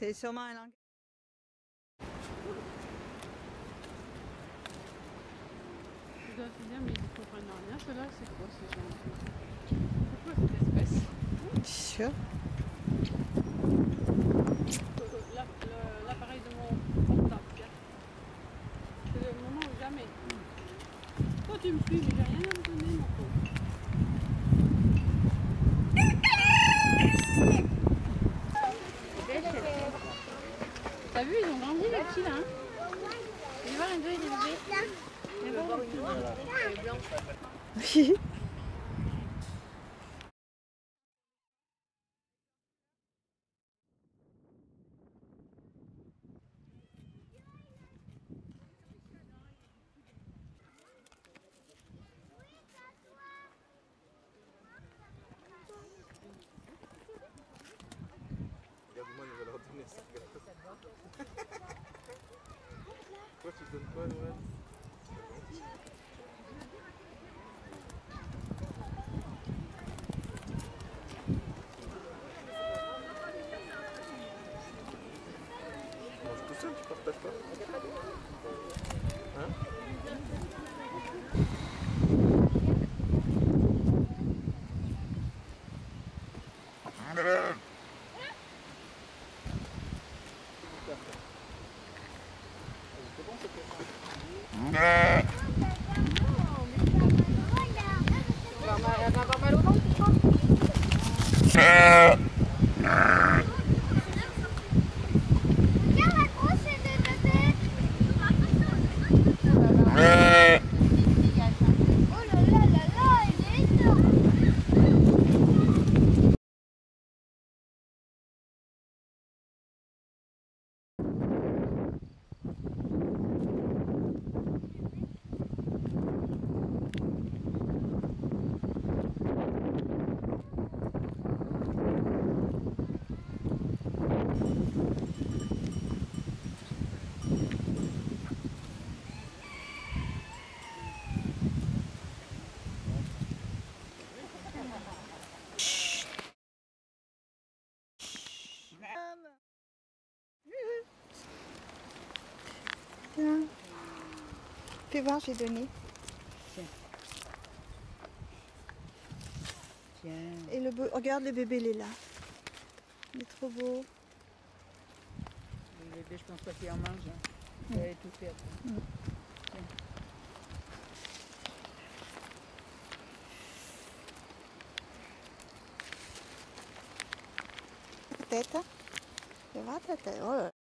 C'est sûrement un langage. Je dois te dire, mais ils comprennent rien, ceux-là, c'est quoi ces gens C'est quoi cette espèce? Je suis sûre. L'appareil de mon portable, hein. c'est le moment où jamais. Toi, tu me suis, mais là. Hein voir un les bébés. Viens voir les petits. Manges tout seul, tu partages pas Hein Yeah. Fais voir, j'ai donné. Tiens. Et le beau- regarde le bébé, il est là. Il est trop beau. Le bébé, je pense pas qu'il en mange. Hein. Il va étouffer après. Tête. Voir ta tête. Oh là là.